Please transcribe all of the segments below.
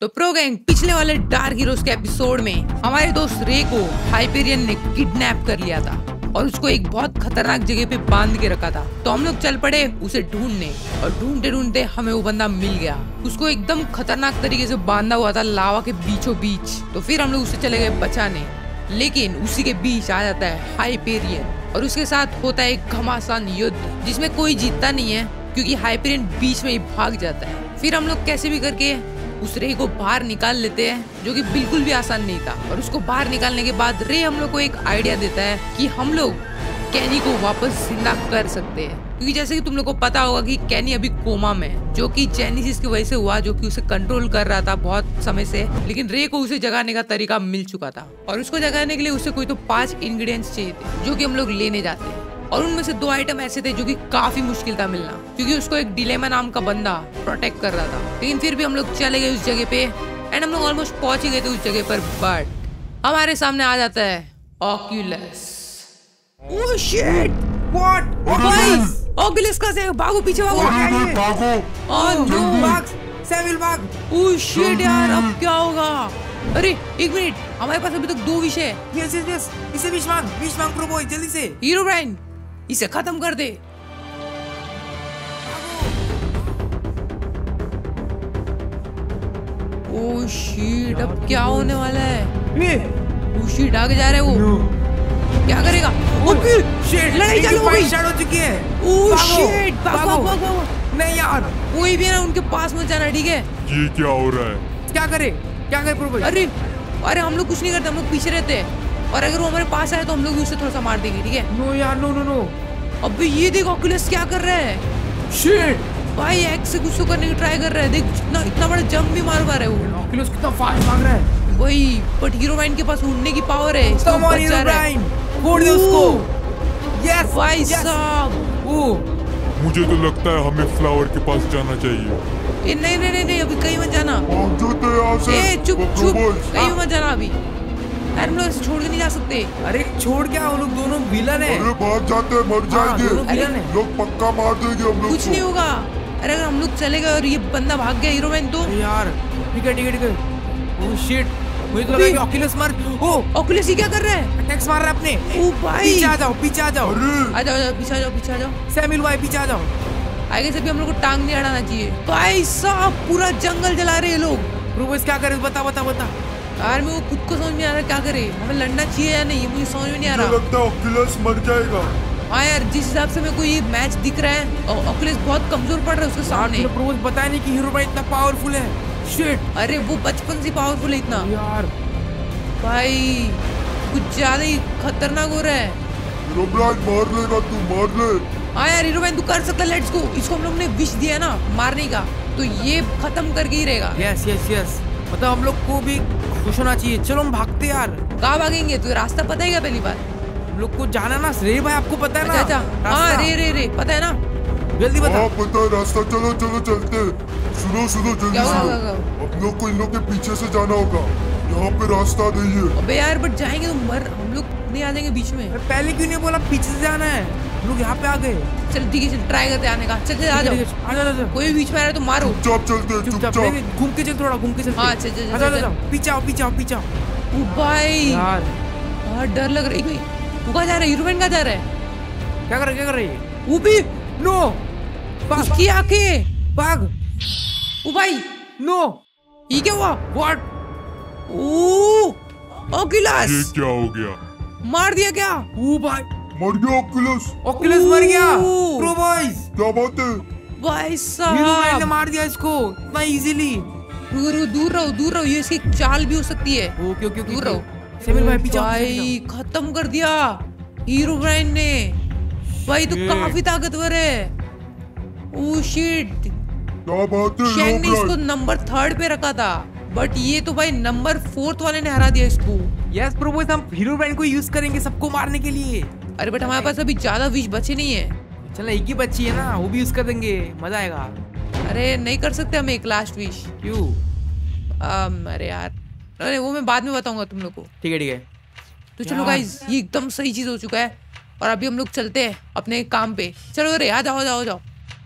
तो pro gang पिछले वाले डार्क हीरोज के एपिसोड में हमारे दोस्त रे को हाइपेरियन ने किडनैप कर लिया था और उसको एक बहुत खतरनाक जगह पे बाँध के रखा था। तो हम लोग चल पड़े उसे ढूँढने और ढूंढते ढूंढते हमें वो बंदा मिल गया। उसको एकदम खतरनाक तरीके से बांधा हुआ था लावा के बीचों बीच तो फिर हम लोग उसे चले गए बचाने। लेकिन उसी के बीच आ जाता है हाइपेरियन और उसके साथ होता है एक घमासान युद्ध, जिसमें कोई जीतता नहीं है, क्योंकि हाइपेरियन बीच में ही भाग जाता है। फिर हम लोग कैसे भी करके उस रे को बाहर निकाल लेते हैं, जो कि बिल्कुल भी आसान नहीं था। और उसको बाहर निकालने के बाद रे हम लोग को एक आइडिया देता है कि हम लोग कैनी को वापस ज़िंदा कर सकते हैं। क्योंकि जैसे कि तुम लोग को पता होगा कि कैनी अभी कोमा में है, जो कि जेनेसिस की वजह से हुआ, जो कि उसे कंट्रोल कर रहा था बहुत समय से, लेकिन रे को उसे जगाने का तरीका मिल चुका था। और उसको जगाने के लिए उसे कोई तो पाँच इंग्रेडिएंट्स चाहिए थे, जो कि हम लोग लेने जाते हैं। और उनमें से दो आइटम ऐसे थे जो कि काफ़ी मुश्किल था मिलना क्योंकि उसको एक डिलेमा नाम का बंदा प्रोटेक्ट कर रहा था। लेकिन फिर भी हम लोग चले गए उस जगह पे एंड हम लोग ऑलमोस्ट पहुँच ही गए थे उस जगह पर बट हमारे सामने आ जाता है Oculus oh shit what Oculus का से भागो पीछे भागो। भागो। और नो भाग सैमुअल भाग ओह शिट यार अब क्या होगा? अरे एक मिनट हमारे पास अभी तक दो विषय है। यस यस यस इसे विश मांग विश मांग प्रो बॉय जल्दी से। हीरो ब्राइन इसे खत्म कर दे। ओह शिट अब क्या होने वाला है? ये। ओह शिट आगे जा रहा है वो। क्या करेगा? ओके शिट लड़ाई चालू हो गई। स्टार्ट हो चुकी है। ओह भागो, शिट भाग भाग। नहीं यार। कोई भी है ना उनके पास मत जाना ठीक है? ये क्या हो रहा है? क्या करे? क्या करे प्रो बॉय अरे अरे हम लोग कुछ नहीं करते हम लोग पीछे रहते हैं। और अगर वो हमारे पास आए तो हम लोग उसे थोड़ा सा मार देंगे ठीक है? नो यार नो नो नो अबे ये देख ऑक्यूलस क्या कर रहा है? शिट भाई एक्स से कुछ तो करने की ट्राई कर रहा है। देख इतना इतना बड़ा जंप भी मार पा रहा है वो। ऑक्यूलस कितना फास्ट भाग रहा है। वही बट हीरो माइन के पास उड़ने की पावर है। ऑन बच रहा है। फोड़ दे उसको यस भाई साहब। ओ मुझे तो लगता है हमें फ्लावर के पास जाना चाहिए। ए नहीं नहीं नहीं अभी कहीं मत जाना। हैं से। ए चुप चुप। कहीं मत जाना अभी। यार हम लोग छोड़ के नहीं जा सकते। अरे छोड़ क्या? वो लोग दोनों विलन है। अरे भाग जाते हैं मर हाँ, जाएँगे। लोग पक्का मार देंगे हम लोग कुछ नहीं होगा। अरे अगर हम लोग चले गए और ये बंदा भाग गया हीरो मैन तो? यार ठीक है ठीक है ठीक है। ओह शिट मुझे तो लगा कि ऑक्यूलस मार ओ ऑक्यूलस ही क्या कर रहा है? अटैक्स मार रहा है अपने। ओ भाई पीछे आ जाओ पीछे आ जाओ। आ जाओ पीछे आ जाओ पीछे आ जाओ। सैमुअल भाई पीछे आ जाओ। आगे से भी हम लोग को टांग नहीं अड़ाना चाहिए। भाई साहब पूरा जंगल जला रहे हैं लोग। प्रूवस क्या करे? बता बता बता। यार मेरे वो खुद को समझ नहीं आ रहा क्या करे? हमें लड़ना चाहिए या नहीं? मुझे समझ में नहीं आ रहा। लगता है ऑक्यूलस मर जाएगा। हाँ यार जिस हिसाब से मेरे को ये मैच दिख रहा है और ऑक्यूलस बहुत कमज़ोर पड़ रहा है उसके सामने। प्रूवस बताया नहीं कि हीरो भाई इतना पावरफुल है। शिट अरे वो बचपन से पावरफुल है इतना। यार। भाई कुछ ज़्यादा ही खतरनाक हो रहा है। मार लेगा तू मार ले। हाँ यार हीरो तू कर सकता लेट्स गो इसको हम लोग ने विश दिया ना मारने का। तो ये खत्म करके ही रहेगा। यस यस यस मतलब हम लोग को भी खुश होना चाहिए। चलो हम भागते यार। कहाँ भागेंगे? तुझे रास्ता पता है क्या पहली बार? हम लोग को जाना ना रे भाई आपको पता है ना? अच्छा अच्छा। हाँ रे रे रे पता है ना? जल्दी बता। हाँ पता है रास्ता। चलो चलो चलते सुनो सुनो जल्दी सुनो। हम लोग को इन लोग के पीछे से जाना होगा। यहाँ पे रास्ता नहीं है। अबे यार बट जाएँगे तो मर हम लोग नहीं आ जाएँगे बीच में। पहले क्यों नहीं बोला पीछे से जाना है? लोग यहाँ पे आ गए। चल ठीक है चल ट्राई करते आने का। चल चल आ जाओ। आ जाओ कोई बीच में आ रहा है तो मारो। चुपचाप चलते हैं चुपचाप घूम के चल थोड़ा घूम के चल। हाँ, चल, चल, आ जाओ, पीछे आओ पीछे आओ पीछे आओ। ओ भाई। यार। बहुत डर लग रहा है तू कहाँ जा रहा है? हीरोइन कहाँ जा रहा है? क्या कर रहे क्या कर रही है वो भी नो। भाग उसकी आँखें। भाग ओ भाई। नो। ये क्या हुआ? व्हाट ओ ये क्या हो गया? मार दिया क्या? ओ भाई। मर गया ऑक्यूलस ऑक्यूलस मर गया? प्रो बॉयज़ क्या बात है? भाई हीरो मैन ने साहब मार दिया इसको इतना इजीली दूर रहो दूर रहो दूर रहो। ये इसकी चाल भी हो सकती है। ओके ओके ओके दूर रहो। सेमिल भाई पीछे भाई खत्म कर दिया। हीरो ब्राइन ने। भाई तो काफ़ी ताकतवर है। ओ शिट क्या बात है शेंग ने इसको नंबर थर्ड पे रखा था। बट ये तो भाई नंबर फोर्थ वाले ने हरा दिया इसको। यस प्रो बॉयज़ हम हीरो ब्रांड को यूज़ करेंगे सबको मारने के लिए। अरे बट हमारे पास अभी ज़्यादा विश बचे नहीं है। चलो एक ही बच्ची है ना वो भी यूज़ कर देंगे मज़ा आएगा। अरे नहीं कर सकते हम एक लास्ट विश क्यों? अरे यार अरे वो मैं बाद में बताऊँगा तुम लोग को। ठीक है ठीक है। तो चलो यार। गाइज़ ये एकदम सही चीज़ हो चुका है और अभी हम लोग चलते हैं अपने काम पे। चलो अरे आ जाओ जाओ आ जाओ।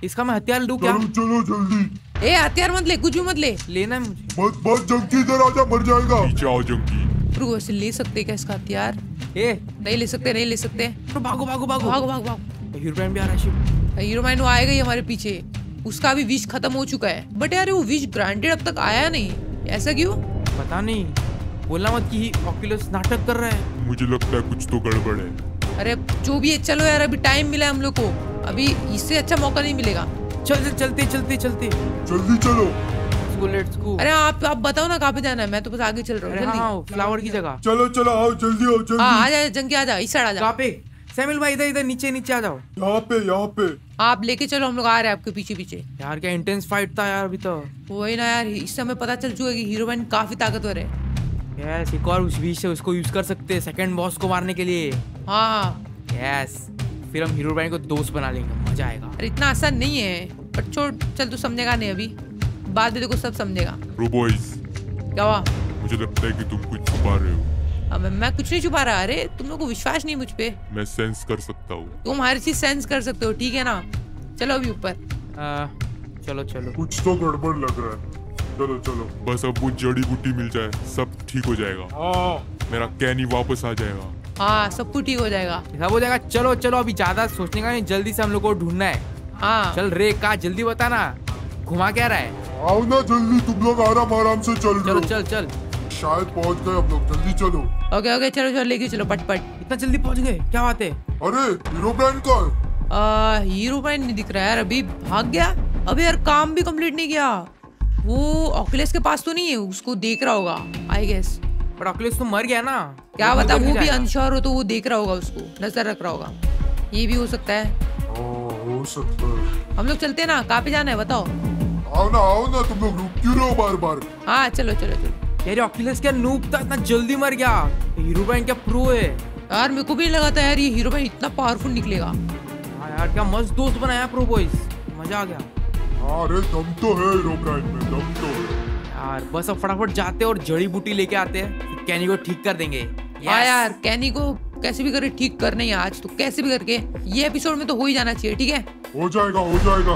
इसका मैं हथियार लूँ क्या? चलो चलो जल्दी। ए हथियार मत ले कुछ भी मत ले। लेना है मुझे। बस बस जंकी इधर आजा मर जाएगा। नीचे आओ जंकी। ले सकते क्या इसका हथियार? ए। नहीं ले सकते नहीं ले सकते। तो भागो भागो भागो। भाग भाग भाग। हीरो भी आ रहा है शिट वो आएगा ही हमारे पीछे। उसका भी विश खत्म हो चुका है। बट यार वो विश ग्रांटेड अब तक आया नहीं। ऐसा क्यों? पता नहीं। बोला मत कि ऑक्यूलस नाटक कर रहा है। मुझे लगता है कुछ तो गड़बड़ है। अरे जो भी है चलो यार अभी टाइम मिला है हम लोग को। अभी इससे अच्छा मौका नहीं मिलेगा। चल चल चलते चलते चलते। जल्दी चलो। लेट्स गो लेट्स गो अरे आप आप बताओ ना कहाँ पे जाना है? मैं तो बस आगे चल रहा हूँ हाँ फ्लावर की जगह। चलो चलो आओ जल्दी आओ हाँ जल्दी आ जा जंगी आ जा इस साइड आ जा कहाँ पे? सैमिल भाई इधर इधर नीचे नीचे आ जाओ। यहाँ पे यहाँ पे। आप लेके चलो हम लोग आ रहे हैं आपके पीछे पीछे। यार क्या इंटेंस फाइट था यार अभी तो। वही ना यार इस समय पता चल चुका है कि हीरो काफ़ी ताकतवर है। यस एक और उस बीच से उसको यूज़ कर सकते हैं सेकंड बॉस को मारने के लिए। हाँ हाँ। यस फिर हम हीरो ब्रांड को दोस्त बना लेंगे मज़ा आएगा। अरे इतना आसान नहीं है पर छोड़ चल तू समझेगा नहीं अभी। बाद में देखो सब समझेगा। क्या हुआ? मुझे लगता है कि तुम कुछ छुपा रहे हो। अब मैं- मैं कुछ नहीं छुपा रहा। अरे तुम लोग को विश्वास नहीं मुझ पे। मैं सेंस कर सकता हूँ। तुम हर चीज़ सेंस कर सकते हो ठीक है ना? चलो अभी ऊपर। चलो चलो। कुछ तो गड़बड़ लग रहा है। चलो चलो। बस अब वो जड़ी बूटी मिल जाए सब ठीक हो जाएगा। हाँ मेरा कैनी वापस आ जाएगा। हाँ सब कुछ ठीक हो जाएगा। सब हो जाएगा। चलो चलो अभी ज़्यादा सोचने का नहीं जल्दी से हम लोग को ढूंढना है। हाँ। चल रे का जल्दी बताना। घुमा क्या रहा है? आओ ना जल्दी तुम लोग आराम आराम से चल चलो चल चल। शायद पहुँच गए हम लोग जल्दी चलो। ओके ओके चलो चलो लेके चलो पट पट इतना जल्दी पहुँच गए? क्या बात है? अरे हीरो ब्रांड का है? आ, हीरो मैन नहीं दिख रहा है यार अभी भाग गया। अभी यार काम भी कंप्लीट नहीं किया। वो ऑक्यूलस के पास तो नहीं है उसको देख रहा होगा आई गेस पर ऑक्यूलस तो मर गया ना। क्या बता वो भी अनश्योर हो तो वो देख रहा होगा उसको नज़र रख रहा होगा। ये भी हो सकता है। हाँ हो सकता है। हम लोग चलते हैं ना कहाँ पे जाना है बताओ। आओ ना आओ ना तुम लोग रुक क्यों रहे हो बार बार हाँ चलो चलो चलो। यार ऑक्यूलस क्या नूब था इतना जल्दी मर गया। हीरो ब्रांड क्या प्रो है? यार मेरे को भी नहीं लगा था यार ये हीरो मैन इतना पावरफुल निकलेगा। हाँ यार क्या मस्त दोस्त बनाया प्रो बॉयज़ मज़ा आ गया। हाँ अरे दम तो है हीरो में दम तो है। यार बस अब फटाफट जाते हैं और जड़ी बूटी लेके आते हैं। कैनी को ठीक कर देंगे। हाँ यार कैनी को कैसे भी करके ठीक करना ही आज तो। कैसे भी करके ये एपिसोड में तो हो ही जाना चाहिए ठीक है? हो जाएगा हो जाएगा।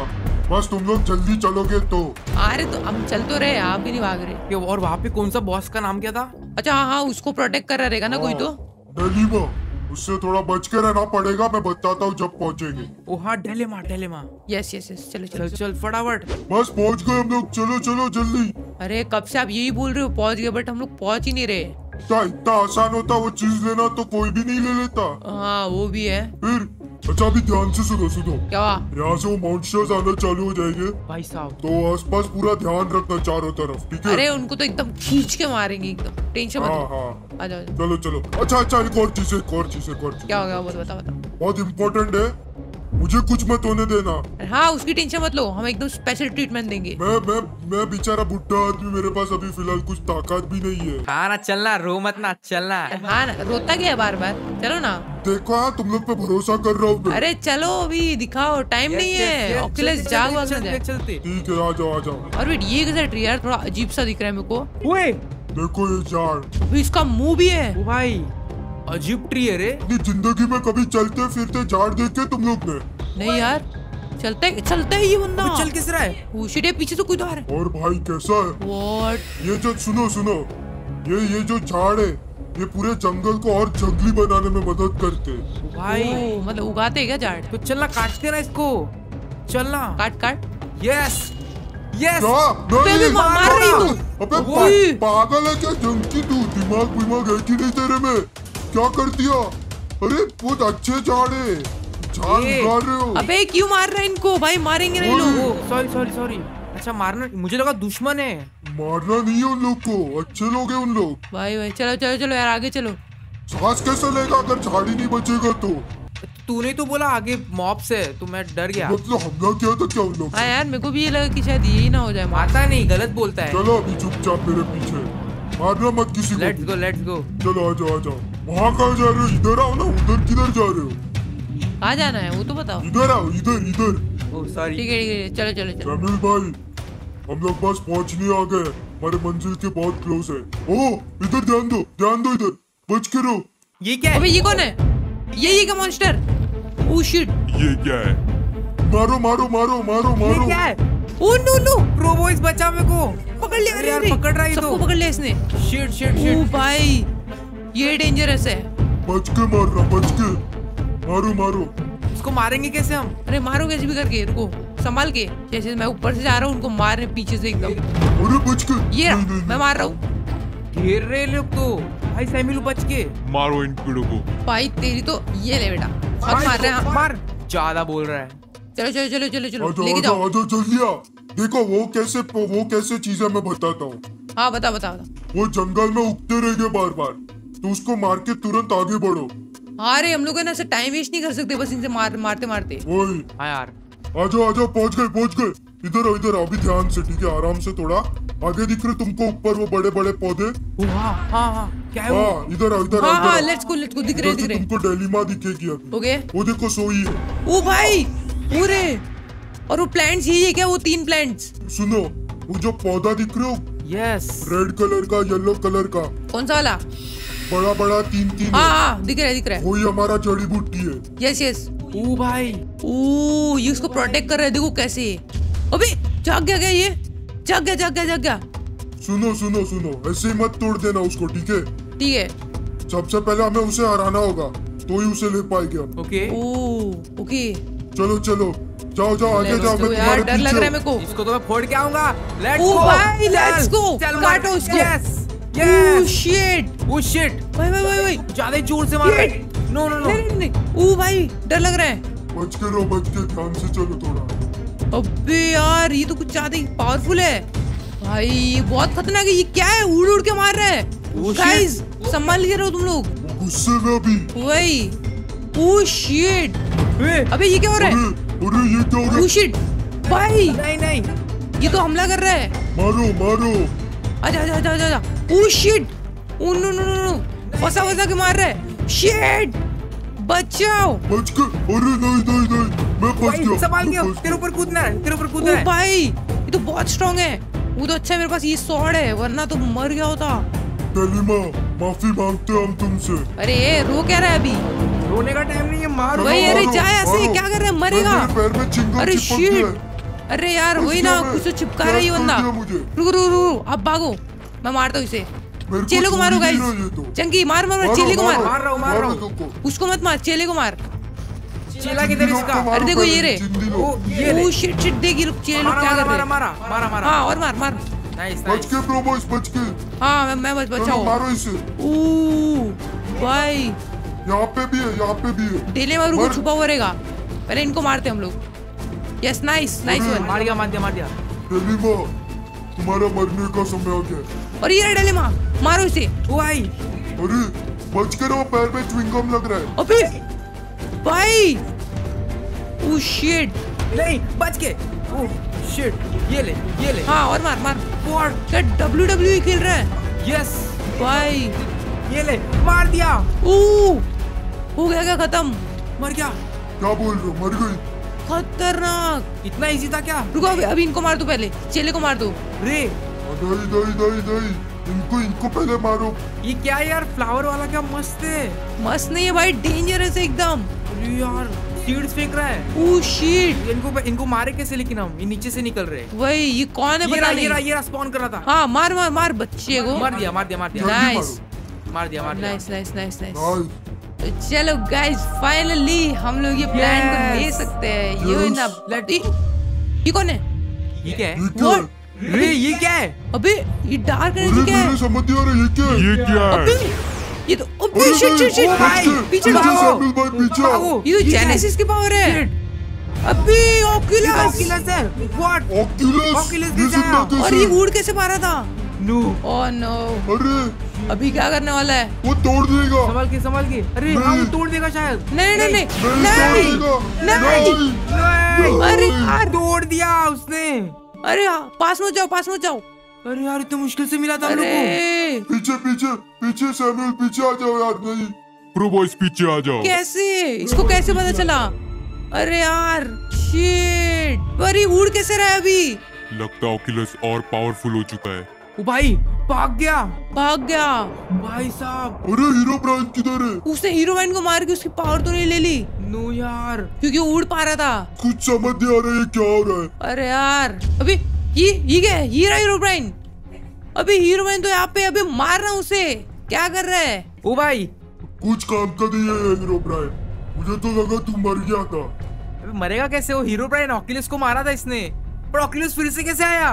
बस तुम लोग जल्दी चलोगे तो। अरे तो हम चल तो रहे आप भी नहीं भाग रहे। ये और वहाँ पे कौन सा बॉस का नाम क्या था? अच्छा हाँ हाँ उसको प्रोटेक्ट कर रहेगा ना कोई तो। दिल्ली में उससे थोड़ा बच के रहना पड़ेगा मैं बताता हूँ जब पहुँचेंगे। ओ हाँ डेलेमा डेलेमा यस यस यस चलो चलो चल फटाफट। बस पहुँच गए हम लोग चलो चलो जल्दी। अरे कब से आप यही बोल रहे हो पहुँच गए बट हम लोग पहुँच ही नहीं रहे। इतना आसान होता वो चीज़ लेना तो कोई भी नहीं ले लेता। हाँ वो भी है। फिर अच्छा अभी ध्यान से सुनो सुनो। क्या? यहाँ से वो मॉन्स्टर्स आना चालू हो जाएँगे। भाई साहब। तो आसपास पूरा ध्यान रखना चारों तरफ़ ठीक है? अरे उनको तो एकदम खींच के मारेंगे एकदम। टेंशन मत हाँ हाँ। चलो चलो। अच्छा अच्छा एक और चीज़ एक और चीज़ एक और चीज़। क्या हो गया? वो बता बता बहुत इम्पोर्टेंट है। मुझे कुछ मत होने देना। हाँ उसकी टेंशन मत लो हम एकदम स्पेशल ट्रीटमेंट देंगे। मैं मैं मैं बेचारा बुढ़ा आदमी मेरे पास अभी फ़िलहाल कुछ ताकत भी नहीं है। हाँ ना चलना रो मत ना चलना। हाँ ना रोता गया बार बार चलो ना। देखो हाँ तुम लोग पे भरोसा कर रहा हूँ अरे चलो अभी दिखाओ टाइम नहीं है। ऑक्यूलस जाग चलते ठीक है आ जाओ आ जाओ। और ये कैसा ट्री यार? थोड़ा अजीब सा दिख रहा है मेरे को। देखो ये झाड़। इसका मुँह भी है। भाई। अजीब ट्री है रे। ज़िंदगी में कभी चलते फिरते झाड़ देखे तुम लोग ने। नहीं यार चलते चलते ही है ये बंदा। चल किस रहा है? पीछे से कोई तो आ रहा और भाई कैसा है? है व्हाट ये जो सुनो सुनो। ये ये जो झाड़ है ये पूरे जंगल को और जंगली बनाने में मदद करते। भाई मतलब उगाते क्या झाड़? तो चलना काटते ना इसको। चलना। काट काट। यस यस तू। पागल है क्या? जंकी तू। दिमाग विमाग है कि नहीं तेरे में। क्या कर दिया? अरे बहुत अच्छे झाड़ है। झाड़ ए। रहे हो। अबे क्यों मार रहा है इनको? भाई मारेंगे नहीं लोग। सॉरी सॉरी सॉरी अच्छा मारना मुझे लगा दुश्मन है। मारना नहीं है उन लोग को। अच्छे लोग हैं उन लोग। भाई भाई चलो चलो चलो यार आगे चलो। सांस कैसे लेगा? अगर झाड़ी नहीं बचेगा तो। तूने तो बोला आगे मॉब से तो मैं डर गया। मतलब हमला किया था क्या उन लोग हाँ यार मेरे को भी ये लगा कि शायद यही ना हो जाए। मार आता नहीं गलत बोलता है। चलो अभी चुपचाप मेरे पीछे। मारना मत किसी को लेट्स गो लेट्स गो चलो आ जाओ आ जाओ। वहाँ कहाँ जा रहे हो? इधर आओ ना उधर किधर जा रहे हो? कहाँ जाना है? वो तो बताओ। इधर आओ इधर इधर। ओ सॉरी ठीक है ठीक है चलो चलो चलो। सैमुअल भाई हम लोग बस पहुँचने आ गए हमारे मंजिल के बहुत क्लोज है। ओ इधर ध्यान दो ध्यान दो इधर। बच के रहो। ये क्या है? अबे ये कौन है? ये ये का मॉन्स्टर ओ शिट ये क्या है? मारो मारो मारो मारो मारो। ये क्या है? ओ नो नो बॉयज़ बचा मेरे को। पकड़ लिया अरे यार, पकड़ रहा है सबको तो। पकड़ लिया इसने। शिट शिट ओ भाई ये डेंजरस है। बच के मार रहा बच के। मारो मारो। उसको मारेंगे कैसे हम? अरे मारो कैसे भी करके रुको संभाल के। जैसे मैं ऊपर से जा रहा हूँ उनको मारने पीछे से एकदम। अरे बच के। ये नहीं, नहीं, मैं मार रहा हूँ। घेर रहे लोग तो। भाई सैमिल बच के। मारो इन कीड़ों को। भाई तेरी तो ये ले बेटा। मार रहे हाँ। मार। ज़्यादा बोल रहा है। चलो चलो चलो चलो चलो आजा लेके जाओ। आजा जल्दी आ देखो वो कैसे वो कैसे चीज़ें मैं बताता हूँ। हाँ बता बता बता। वो जंगल में उगते रहेंगे बार बार तो उसको मार के तुरंत आगे बढ़ो। अरे हम लोग है ना ऐसे टाइम वेस्ट नहीं कर सकते बस इनसे मार मारते मारते। वही। हाँ यार। आजा आजा पहुँच गए पहुँच गए। इधर इधर अभी ध्यान से ठीक है आराम से थोड़ा। आगे दिख रहे तुमको ऊपर वो बड़े बड़े पौधे हाँ हाँ हाँ क्या है हाँ इधर इधर आओ, हाँ हाँ लेट्स गो लेट्स गो दिख रहे दिख रहे। तुमको डेलीमा दिखेगी अभी। ओके। वो देखो सोई है। ओ भाई! पूरे। और वो प्लांट्स यही है क्या वो तीन प्लांट्स सुनो वो जो पौधा दिख रहे हो यस रेड कलर का येलो कलर का। कौन सा वाला? बड़ा बड़ा तीन तीन हाँ। हाँ दिख रहा है दिख रहा है। वही हमारा जड़ी बूटी है। यस यस ओ भाई। ओ ये उसको प्रोटेक्ट कर रहा है देखो कैसे। अबे जाग गया क्या ये? जाग गया जाग गया जाग गया। सुनो सुनो सुनो ऐसे ही मत तोड़ देना उसको ठीक है? ठीक है। सबसे पहले हमें उसे हराना होगा तो ही उसे ले पाएँगे हम। ओके ओ ओके चलो चलो। जाओ जाओ आगे जाओ मैं यार तुम्हारे डर लग रहा है मेरे को। इसको तो मैं फोड़ के आऊँगा। लेट्स गो भाई, let's go. काटो उसको. Yes yes shit oh shit भाई भाई भाई भाई। ज़्यादा ज़ोर से मार रहा नो नो नो नहीं नहीं ओ भाई डर लग रहा है। बच के रहो बच के। ध्यान से चलो थोड़ा। अबे यार ये तो कुछ ज़्यादा ही पावरफुल है। भाई ये बहुत खतरनाक है। ये क्या है? उड़ उड़ के मार रहा है। गाइस संभाल के रहो तुम लोग। गुस्से में अभी। वही। ओ शिट अबे ये क्या हो रहा है? अरे ये क्या हो ओ गया शिट भाई! नहीं नहीं। ये तो हमला कर रहा है। मारो मारो। आजा आजा आजा आजा shit oh no no no no फंसा फंसा के मार रहा है। शिट बचाओ। बच के अरे नहीं नहीं नहीं। मैं फंस गया। संभाल के तेरे ऊपर कूदना है तेरे ऊपर कूदना है। भाई। ये तो बहुत स्ट्रांग है। वो तो अच्छा है मेरे पास ये सॉर्ड है वरना तो मर गया होता। डेलिमा माफ़ी मांगते हम तुमसे। अरे ये रो क्या रहा है अभी? रोने का टाइम नहीं है मारो भाई अरे जा ऐसे क्या कर रहा है? मरेगा? अरे है। शिट अरे यार वही ना कुछ तो चिपका रहा है बंदा? रुको रुको रुको अब भागो। मैं मारता हूँ इसे। चेले को मारो गाइस तो। चंकी मार मार चेले को मार मार। रहा हूँ, मार रहा हूँ। उसको मत मार चेले को मार। चेला किधर इसका? अरे देखो ये रे। ओ ये ओ शिट शिट देख ये लोग चेले लोग क्या कर रहे हैं। मारा मारा मारा हाँ और मार मार। नाइस बच के प्रो बॉयज़ बच के। हाँ मैं मैं बच बचाओ। मारो इसे। ओ भाई यहाँ पे भी है यहाँ पे भी है। डेले मारू को मार। छुपा हुआ रहेगा। पहले इनको मारते हम लोग। यस नाइस नाइस वन मार दिया मार दिया मार दिया। डेलिमा तुम्हारा मरने का समय आ गया। और ये रहा डेले मार मारो इसे। ओ भाई। अरे बच के रहो पैर में च्विंगम लग रहा है। अबे भाई! ओ शिट नहीं बच के। ओ शिट ये ले ये ले। हाँ और मार मार। फोड़ क्या डब्ल्यू डब्ल्यू खेल रहा है? यस भाई। ये ले मार दिया। ओ हो गया क्या खत्म? मर गया। क्या बोल रहे हो? मर गई। खतरनाक। इतना इजी था क्या? रुको अभी अभी इनको मार दो पहले। चेले को मार दो। रे नहीं नहीं नहीं नहीं इनको इनको पहले मारो। ये क्या यार? फ्लावर वाला क्या मस्त है? मस्त नहीं है भाई डेंजरस है एकदम। अरे यार सीड्स फेंक रहा है। ओ शिट इनको इनको मारे कैसे लेकिन हम? ये नीचे से निकल रहे हैं। वही ये कौन है ये पता ये रहा नहीं ये रहा स्पॉन कर रहा था। हाँ मार मार मार बच्चे को। मार दिया मार दिया मार दिया। नाइस मार दिया मार दिया। Nice nice nice nice nice चलो गाइस फाइनली हम लोग ये प्लान को ले सकते हैं। ये Yes. ना Let- ये कौन है? ये क्या है? ये क्या? रे ये क्या है? अबे ये डार्क अरे एनर्जी क्या मेरे है समझ नहीं आ रहा ये क्या है? ये क्या अबे है ये तो अबे शिट शिट शिट भाई पीछे, भागो। पीछे भागो। ये तो? जेनेसिस की पावर है. अबे ऑक्यूलस Oculus है। व्हाट Oculus, Oculus ये कैसा? सुनना और ये उड़ कैसे पा रहा था? नो ओह नो अरे अभी क्या करने वाला है? वो तोड़ देगा। संभाल के संभाल के। अरे हाँ वो तोड़ देगा शायद। नहीं नहीं नहीं नहीं। नहीं अरे यार। तोड़ दिया उसने। अरे हाँ, पास में जाओ पास में जाओ। अरे यार इतने मुश्किल से मिला था हम अरे। पीछे पीछे पीछे सैमुअल पीछे आ जाओ यार नहीं। प्रो बॉयज़ पीछे आ जाओ। कैसे? इसको कैसे पता चला? अरे यार शिट अरे उड़ कैसे रहा है अभी? लगता ऑक्यूलस और पावरफुल हो चुका है। ओ भाई भाग गया। भाग गया। भाई साहब। अरे हीरो ब्रांड किधर है? उसने हीरोइन को मार के उसकी पावर तो नहीं ले ली। नो यार। क्योंकि उड़ पा रहा था। कुछ समझ नहीं आ रहा है क्या हो रहा है। अरे यार अभी ये ये क्या है? हीरा हीरो ब्राइन अभी हीरोइन तो यहाँ पे अभी मार रहा हूँ उसे। क्या कर रहा है? ओ भाई। कुछ काम का नहीं है हीरो ब्रांड। मुझे तो लगा तू मर गया था। अबे मरेगा कैसे? वो हीरो ब्राइन ऑक्यूलस को मारा था इसने। पर ऑक्यूलस फिर से कैसे आया?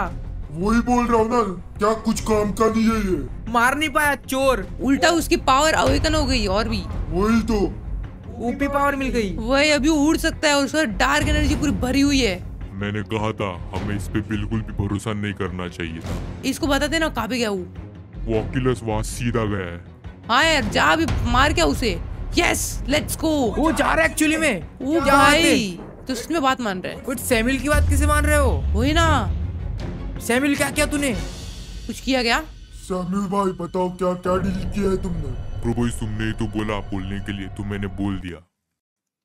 वही बोल रहा हूँ ना क्या कुछ काम का नहीं है ये? मार नहीं पाया चोर। उल्टा उसकी पावर अवेकन हो गई और भी। वही तो। ओपी पावर मिल गई। वही अभी उड़ सकता है उसका डार्क एनर्जी पूरी भरी हुई है। मैंने कहा था हमें इस पे बिल्कुल भी भरोसा नहीं करना चाहिए था। इसको बता देना कहाँ पे गया वो? वो ऑक्यूलस वहाँ सीधा गया है। हाँ यार जा अभी मार क्या उसे? यस लेट्स गो वो जा रहा है एक्चुअली में। है? भाई तो उसमें बात मान रहे हैं। कुछ सैमिल की बात किसे मान रहे हो? वही ना। सैमिल क्या किया तूने? कुछ किया गया सैमुअल भाई बताओ क्या क्या डील किया है तुमने? प्रोबोइस तुमने ही तो बोला बोलने के लिए तो मैंने बोल दिया।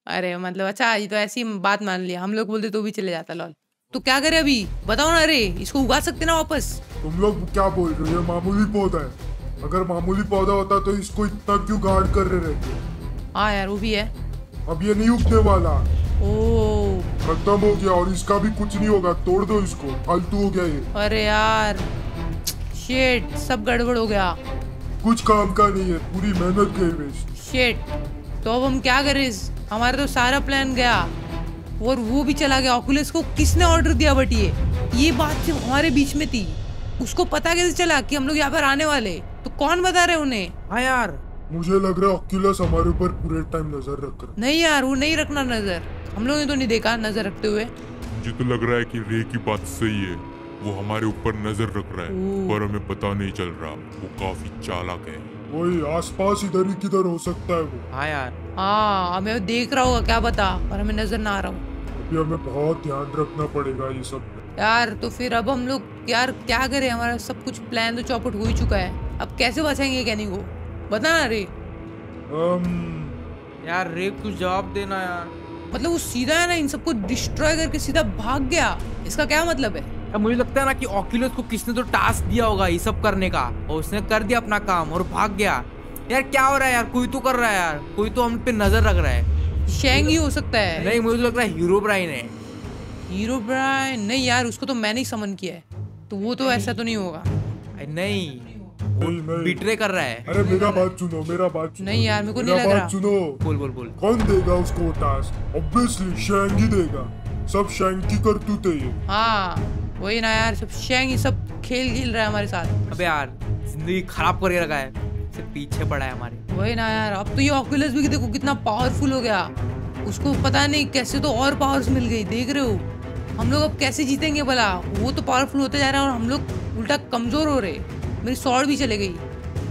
अरे मतलब अच्छा ये तो ऐसी बात मान लिया। हम लोग बोलते तो भी चले जाता लॉल तो क्या करे अभी? बताओ ना अरे इसको उगा सकते ना वापस? तुम लोग क्या बोल रहे हो? ये मामूली पौधा है। अगर मामूली पौधा होता तो इसको इतना क्यों गाड़ कर रहे रहते? हाँ यार वो भी है। अब ये नहीं उगने वाला। ओ खत्म हो गया और इसका भी कुछ नहीं होगा तोड़ दो इसको। फालतू हो गया ये। अरे यार शेट सब गड़बड़ हो गया। कुछ काम का नहीं है पूरी मेहनत गई वेस्ट शेट तो अब हम क्या करें हमारा तो सारा प्लान गया। और वो भी चला गया। ऑकुलस को किसने ऑर्डर दिया बट ये? ये बात सिर्फ़ हमारे बीच में थी उसको पता कैसे चला कि हम लोग यहाँ पर आने वाले? तो कौन बता रहे उन्हें? हाँ यार मुझे लग रहा है ऑक्यूलस हमारे ऊपर पूरे टाइम नज़र रख रहा नहीं यार वो नहीं रखना नज़र। हम लोगों ने तो नहीं देखा नज़र रखते हुए। मुझे तो लग रहा है कि रे की बात सही है। वो हमारे ऊपर नज़र रख रहा है पर हमें पता नहीं चल रहा। वो काफ़ी चालाक है। वही आसपास इधर ही किधर हो सकता है वो। हाँ यार। हाँ हमें देख रहा होगा क्या बता और हमें नज़र ना आ रहा हूँ। अभी हमें बहुत ध्यान रखना पड़ेगा ये सब यार तो फिर अब हम लोग यार क्या करें? हमारा सब कुछ प्लान तो चौपट हो ही चुका है। अब कैसे बचाएँगे कैनी को? बता ना रे। अम्म, यार रेप कुछ जवाब देना यार। मतलब वो सीधा है ना इन सबको डिस्ट्रॉय करके सीधा भाग गया। इसका क्या मतलब है? यार, मुझे लगता है ना कि ऑक्यूलस को किसने तो टास्क दिया होगा ये सब करने का और उसने कर दिया अपना काम और भाग गया। यार क्या हो रहा है यार? कोई तो कर रहा है यार। कोई तो हम पे नज़र रख रहा है। शेंग ही हो सकता है। नहीं मुझे तो लग रहा है हीरो ब्राइन है। हीरो ब्राइन नहीं यार उसको तो मैंने ही समन किया है। तो वो तो ऐसा तो नहीं होगा। नहीं। बिट्रे कर रहा है। अरे मेरा बात सुनो मेरा बात सुनो। नहीं यार मेरे को नहीं लग रहा। सुनो। बोल बोल बोल। कौन देगा उसको टास्क ऑब्वियसली शैंग ही देगा। सब शैंग की करतूत है ये। हाँ वही ना यार सब शेंग ही सब खेल खेल रहा है हमारे साथ। अबे यार ज़िंदगी खराब करके रखा है। सिर्फ़ पीछे पड़ा है हमारे। वही ना यार अब तो ये ऑक्यूलस भी देखो कितना पावरफुल हो गया। उसको पता नहीं कैसे तो और पावर्स मिल गई देख रहे हो? हम लोग अब कैसे जीतेंगे भला? वो तो पावरफुल होते जा रहा है और हम लोग उल्टा कमज़ोर हो रहे मेरी सॉर्ड भी चले गई।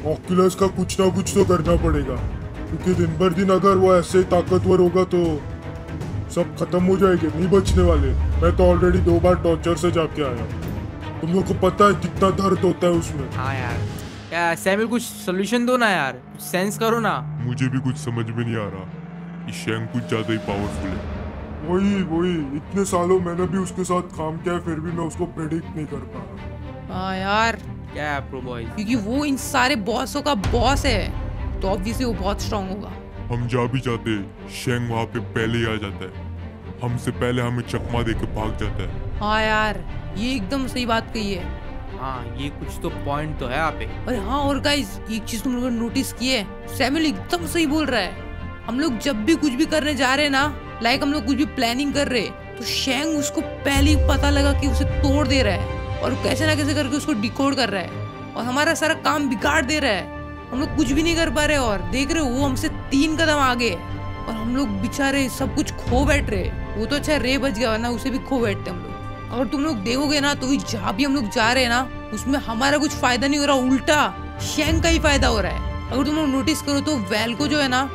ऑक्यूलस का कुछ ना कुछ तो करना पड़ेगा। क्योंकि दिन भर दिन अगर वो ऐसे ताकतवर होगा तो सब खत्म हो जाएँगे नहीं बचने वाले। मैं तो ऑलरेडी दो बार टॉर्चर से जाके आया। तुम लोग को पता है कितना दर्द होता है उसमें। हाँ यार। यार सैमिल कुछ सोल्यूशन दो ना यार। सेंस करो ना। मुझे भी कुछ समझ में नहीं आ रहा। कि शेंग कुछ ज़्यादा ही पावरफुल है। वही वही। इतने सालों मैंने भी उसके साथ काम किया है फिर भी मैं उसको प्रेडिक्ट नहीं कर पाया। हाँ यार। क्या है प्रो बॉय क्योंकि वो इन सारे बॉसों का बॉस है तो ऑब्वियसली वो बहुत स्ट्रांग होगा। हम जा भी जाते शेंग वहाँ पे पहले ही आ जाता है। हमसे पहले हमें चकमा दे के भाग जाता है। हाँ यार ये एकदम सही बात कही है। हाँ ये कुछ तो पॉइंट तो है यहाँ पे। अरे हाँ और गाइस एक चीज़ तुम लोगों ने नोटिस की है सैमुअल एकदम सही बोल रहा है। हम लोग जब भी कुछ भी करने जा रहे हैं ना लाइक हम लोग कुछ भी प्लानिंग कर रहे हैं, तो शेंग उसको पहले ही पता लगा कि उसे तोड़ दे रहा है। और कैसे ना कैसे करके उसको डिकोड कर रहा है। और हमारा सारा काम बिगाड़ दे रहा है। हम लोग कुछ भी नहीं कर पा रहे और देख रहे हो, वो हमसे तीन कदम आगे और हम लोग बेचारे सब कुछ खो बैठ रहे वो तो अच्छा रे बच गया, वरना उसे भी खो बैठते हम लोग। अगर तुम लोग देखोगे ना तो जहाँ भी हम लोग जा रहे हैं ना, उसमें हमारा कुछ फ़ायदा नहीं हो रहा, उल्टा शेंग का ही फ़ायदा हो रहा है। अगर तुम लोग नोटिस करो तो वैल को जो है ना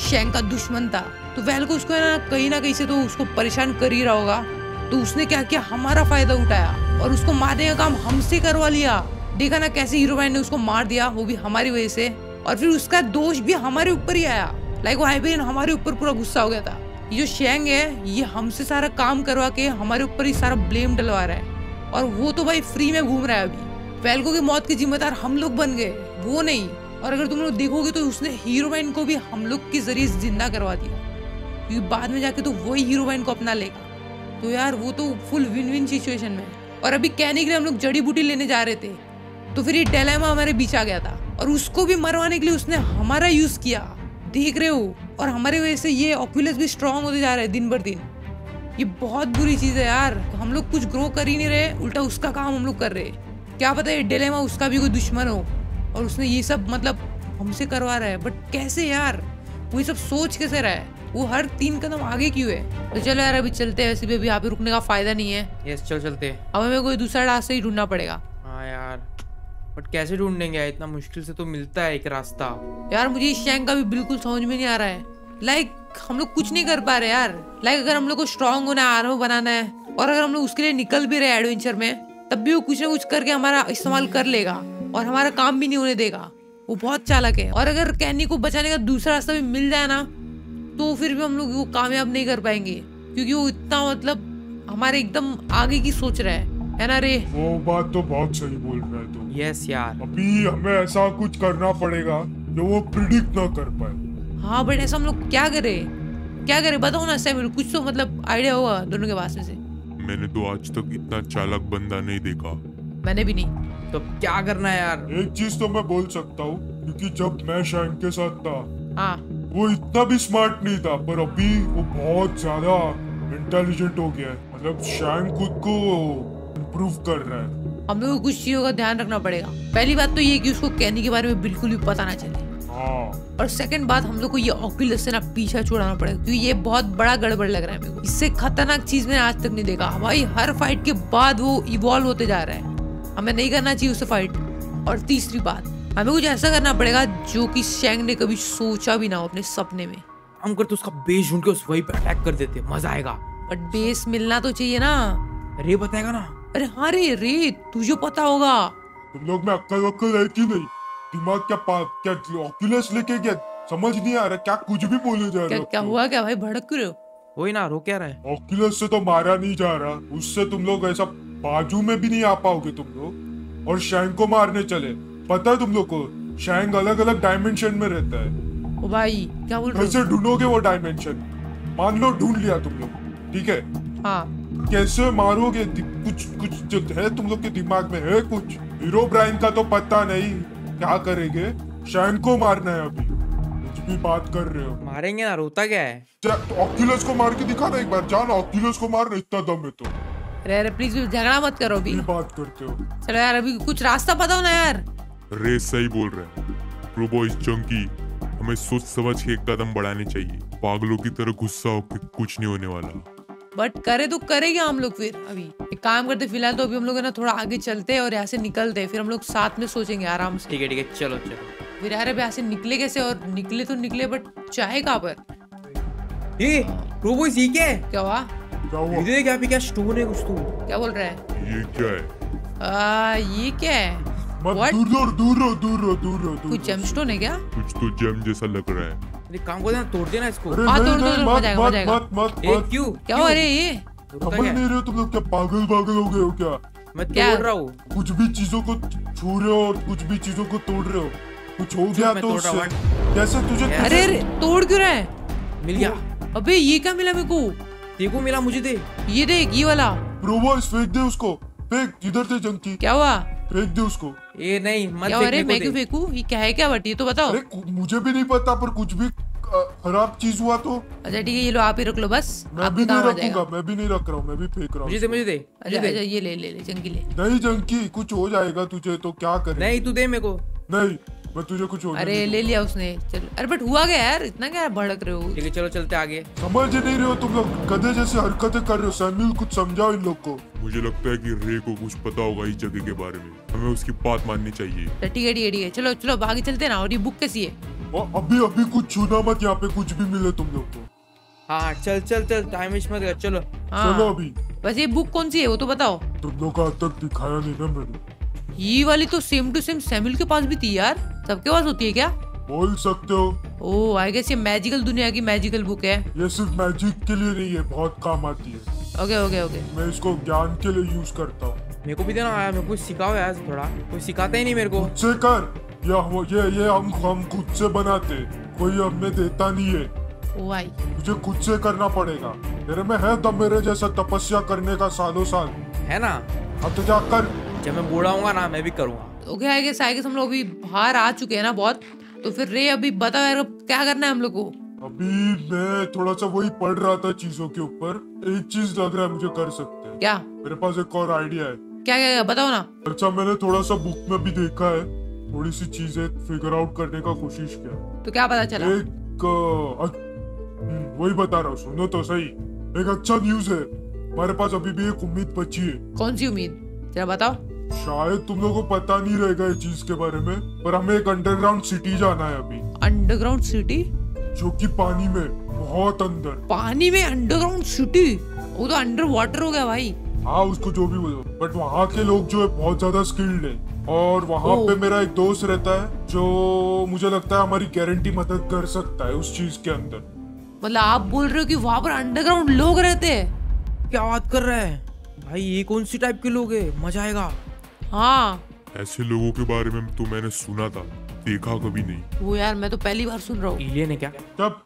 शेंग का दुश्मन था। तो वैल को उसको है ना, कहीं ना कहीं से तो उसको परेशान कर ही रहा होगा। तो उसने क्या किया? हमारा फ़ायदा उठाया और उसको मारने का काम हमसे करवा लिया। देखा ना कैसे हीरो ने उसको मार दिया, वो भी हमारी वजह से। और फिर उसका दोष भी हमारे ऊपर ही आया। लाइक वो हाइबेरियन हमारे ऊपर पूरा गुस्सा हो गया था। ये जो शेंग है, ये हमसे सारा काम करवा के हमारे ऊपर ही सारा ब्लेम डलवा रहा है। और वो तो भाई फ्री में घूम रहा है अभी। वेल्को की मौत के जिम्मेदार हम लोग बन गए, वो नहीं। और अगर तुम लोग देखोगे तो उसने हीरोइन को भी हम लोग के ज़रिए ज़िंदा करवा दिया। क्योंकि बाद में जाके तो वही हीरोइन को अपना लेगा। तो यार वो तो फुल विन विन सिचुएशन में और अभी कहने के लिए हम लोग जड़ी बूटी लेने जा रहे थे तो फिर ये डेलेमा हमारे बीच आ गया था। और उसको भी मरवाने के लिए उसने हमारा यूज़ किया। देख रहे हो? और हमारे वजह से ये ऑक्यूलस भी स्ट्रांग होते जा रहे हैं दिन भर दिन। ये बहुत बुरी चीज़ है यार। हम लोग कुछ ग्रो कर ही नहीं रहे, उल्टा उसका काम हम लोग कर रहे क्या पता है डेलेमा उसका भी कोई दुश्मन हो। और उसने ये सब मतलब हमसे करवा रहा है। बट कैसे यार? वो ये सब सोच कैसे रहा है? वो हर तीन कदम आगे क्यों है? तो चलो यार अभी चलते हैं वैसे भी अभी यहाँ पे रुकने का फ़ायदा नहीं है। यस चल चलते अब हमें कोई दूसरा रास्ता ही ढूंढना पड़ेगा। हाँ यार बट कैसे ढूंढेंगे यार? इतना मुश्किल से तो मिलता है एक रास्ता। यार मुझे इस शैंक का भी बिल्कुल समझ में नहीं आ रहा है। लाइक हम लोग कुछ नहीं कर पा रहे यार। लाइक अगर हम लोग को स्ट्रांग होना है आर्मर बनाना है और अगर हम लोग उसके लिए निकल भी रहे एडवेंचर में तब भी वो कुछ ना कुछ करके हमारा इस्तेमाल कर लेगा और हमारा काम भी नहीं होने देगा। वो बहुत चालक है। और अगर कैनी को बचाने का दूसरा रास्ता भी मिल जाए ना तो फिर भी हम लोग वो कामयाब नहीं कर पाएँगे। क्योंकि वो इतना मतलब हमारे एकदम आगे की सोच रहा है। है ना रे? वो बात तो बहुत सही बोल रहा है तुम यस यार। अभी हमें ऐसा कुछ करना पड़ेगा जो वो प्रिडिक्ट ना कर पाए। हाँ बट ऐसा हम लोग क्या करें? क्या करें? बताओ ना सैमुअल कुछ तो मतलब आइडिया होगा दोनों के पास में से। मैंने तो आज तक इतना चालक बंदा नहीं देखा। मैंने भी नहीं। तो क्या करना है यार? एक चीज़ तो मैं बोल सकता हूँ क्योंकि जब मैं शाइन के साथ था हाँ। वो इतना भी स्मार्ट नहीं था पर अभी वो बहुत ज़्यादा इंटेलिजेंट हो गया है। मतलब शाइन खुद को इम्प्रूव कर रहा है। हम लोग को कुछ चीज़ों का ध्यान रखना पड़ेगा। पहली बात तो ये कि उसको कहने के बारे में बिल्कुल भी पता ना चले। हाँ। और सेकंड बात हम लोग को ये ऑक्यूलस से ना पीछा छुड़ाना पड़ेगा क्योंकि ये बहुत बड़ा गड़बड़ लग रहा है मेरे को। इससे खतरनाक चीज़ मैंने आज तक नहीं देखा। भाई हर फाइट के बाद वो इवॉल्व होते जा रहा है। हमें नहीं करना चाहिए उससे फाइट और तीसरी बात हमें कुछ ऐसा करना पड़ेगा जो कि शेंग ने कभी सोचा भी ना हो अपने सपने में। हम करते उसका बेस ढूंढ के उस वही पे अटैक कर देते मज़ा आएगा। बट बेस मिलना तो चाहिए ना। रे बताएगा ना। अरे हाँ रे रे तुझे पता होगा। तुम लोग में अक्कल वक्कल है कि नहीं? दिमाग क्या पा क्या ऑक्यूलस लेके क्या समझ नहीं आ रहा क्या कुछ भी बोले जा रहे क्या हो क्या हुआ क्या भाई? भड़क रहे हो? वही ना रो क्या रहा है? ऑक्यूलस से तो मारा नहीं जा रहा। उससे तुम लोग ऐसा बाजू में भी नहीं आ पाओगे तुम लोग। और शैंग को मारने चले। पता है तुम लोग को शैंग अलग अलग डायमेंशन में रहता है। ओ भाई क्या बोल रहे कैसे ढूंढोगे वो डायमेंशन मान लो ढूंढ लिया तुम लोग ठीक है? हाँ। कैसे मारोगे? कुछ कुछ जो है तुम लोग के दिमाग में है कुछ? हीरो ब्राइन का तो पता नहीं क्या करेंगे? शैन को मारना है अभी। कुछ भी बात कर रहे हो। मारेंगे ना रोता क्या है? ऑक्यूलस को मार के दिखा ना एक बार जान ऑक्यूलस को मारना इतना दम है तो। अरे अरे प्लीज़ झगड़ा मत करो अभी। बात करते हो। चलो यार अभी कुछ रास्ता पता हो ना यार? रे सही बोल रहे हैं। रोबो इस चंकी हमें सोच समझ के कदम बढ़ाने चाहिए। पागलों की तरह गुस्सा होकर कुछ नहीं होने वाला। बट करे तो करेंगे हम लोग फिर। अभी एक काम करते फ़िलहाल तो अभी हम लोग है ना थोड़ा आगे चलते हैं और यहाँ से निकलते हैं फिर हम लोग साथ में सोचेंगे आराम से। ठीक है ठीक है चलो चलो। फिर यार अभी यहाँ से निकले कैसे? और निकले तो निकले बट चाहे कहाँ पर। रोबो ये क्या है क्या हुआ? क्या हुआ? इधर क्या क्या स्टोन है कुछ तो। क्या बोल रहा है? ये क्या है? आ, ये क्या है? मत What? दूर दूर रहो दूर रहो दूर रहो दूर कुछ रहो। जेमस्टोन है क्या? कुछ तो जेम जैसा लग रहा है। अरे काम को देना तोड़ देना इसको। अरे हाँ, नहीं तोड़ दो, तोड़, मत मज़ा आएगा, मत मत मत क्यों? क्या हुआ अरे ये? रोता समझ नहीं रहे हो तुम लोग क्या पागल पागल हो गए हो क्या? मैं क्या? तोड़ रहा हूँ। कुछ भी चीज़ों को छू रहे हो और कुछ भी चीज़ों को तोड़ रहे हो। कुछ हो गया तो रहा हूँ, कैसे तुझे अरे अरे तोड़ क्यों रहा है? मिल गया। अबे ये क्या मिला मेरे को? देखो मिला? मुझे दे। ये देख ये वाला। प्रोवॉइस फेंक दे उसको। फेंक इधर से जंकी क्या हुआ? फेंक दे उसको। ये नहीं मत क्या अरे मैं क्यों फेंकू? ये क्या है क्या बटी? तो बताओ। अरे मुझे भी नहीं पता पर कुछ भी खराब चीज़ हुआ तो। अच्छा ठीक है ये लो आप ही रख लो बस। मैं भी नहीं रखूँगा मैं भी नहीं रख रहा हूँ मैं भी फेंक रहा मुझे दे हूँ मुझे दे अच्छा मुझे अच्छा दे ये ले ले ले जंकी ले नहीं जंकी कुछ हो जाएगा तुझे तो क्या करे? नहीं तू दे मेरे को। नहीं। मैं तुझे कुछ होने अरे ले लिया उसने। चलो। अरे बट हुआ क्या यार? इतना क्या भड़क रहे हो? ठीक है चलो चलते आगे। समझ नहीं रहे हो तुम लोग। गधे जैसे हरकतें कर रहे हो। सैमुअल कुछ समझाओ इन लोग को। मुझे लगता है कि रे को कुछ पता होगा इस जगह के बारे में। हमें उसकी बात माननी चाहिए। ठीक है ठीक है ठीक है। चलो चलो अब आगे चलते ना और ये बुक कैसी है? और अभी अभी कुछ छूना मत यहाँ पे कुछ भी मिले तुम लोग को। हाँ हाँ चल चल चल टाइम वेस्ट मत कर चलो। हाँ। चलो अभी। वैसे ये बुक कौन सी है वो तो बताओ। तुम लोग का आज तक दिखाया नहीं ना मैंने। ये वाली तो सेम टू सेम सैमुअल के पास भी थी यार। सबके पास होती है क्या? बोल सकते हो। ओ आई गेस ये मैजिकल दुनिया की मैजिकल बुक है। ये सिर्फ़ मैजिक के लिए नहीं है बहुत काम आती है। ओके ओके ओके मैं इसको ज्ञान के लिए यूज़ करता हूँ। मेरे को भी देना आया मेरे को सिखाओ यार थोड़ा। कोई सिखाता ही नहीं मेरे को। से कर। या वो ये ये हम हम खुद से बनाते कोई हमें देता नहीं है। भाई तुझे खुद से करना पड़ेगा। मेरे में है दम मेरे जैसा तपस्या करने का सालों साल। है ना? अब तो जा कर जब मैं बूढ़ा हूँ ना मैं भी करूँगा। Okay I guess I guess हम लोग अभी बाहर आ चुके हैं ना बहुत तो फिर रे अभी बताओ यार क्या करना है हम लोग को? अभी मैं थोड़ा सा वही पढ़ रहा था चीज़ों के ऊपर। एक चीज़ लग रहा है मुझे कर सकते हैं। क्या? मेरे पास एक और आइडिया है। क्या क्या, क्या बताओ ना। अच्छा मैंने थोड़ा सा बुक में भी देखा है। थोड़ी सी चीज़ें फिगर आउट करने का कोशिश किया। तो क्या पता चला? एक अ, हम्म, वही बता रहा हूँ सुनो तो सही। एक अच्छा न्यूज़ है। हमारे पास अभी भी एक उम्मीद बची है। कौन सी उम्मीद? जरा बताओ। शायद तुम लोगों को पता नहीं रहेगा इस चीज़ के बारे में पर हमें एक अंडरग्राउंड सिटी जाना है अभी। अंडरग्राउंड सिटी जो कि पानी में बहुत अंदर। पानी में अंडरग्राउंड सिटी वो तो अंडर वाटर हो गया भाई। हाँ उसको जो भी बोलो। बट वहाँ के लोग जो है बहुत ज़्यादा स्किल्ड है। और वहाँ पे मेरा एक दोस्त रहता है जो मुझे लगता है हमारी गारंटी मदद कर सकता है उस चीज़ के अंदर। मतलब आप बोल रहे हो कि वहाँ पर अंडरग्राउंड लोग रहते हैं? क्या बात कर रहे हैं? भाई ये कौन सी टाइप के लोग हैं? मज़ा आएगा। हाँ। ऐसे लोगों के बारे में तो मैंने सुना था देखा कभी नहीं। वो यार मैं तो पहली बार सुन रहा हूँ। इलिया है क्या? तब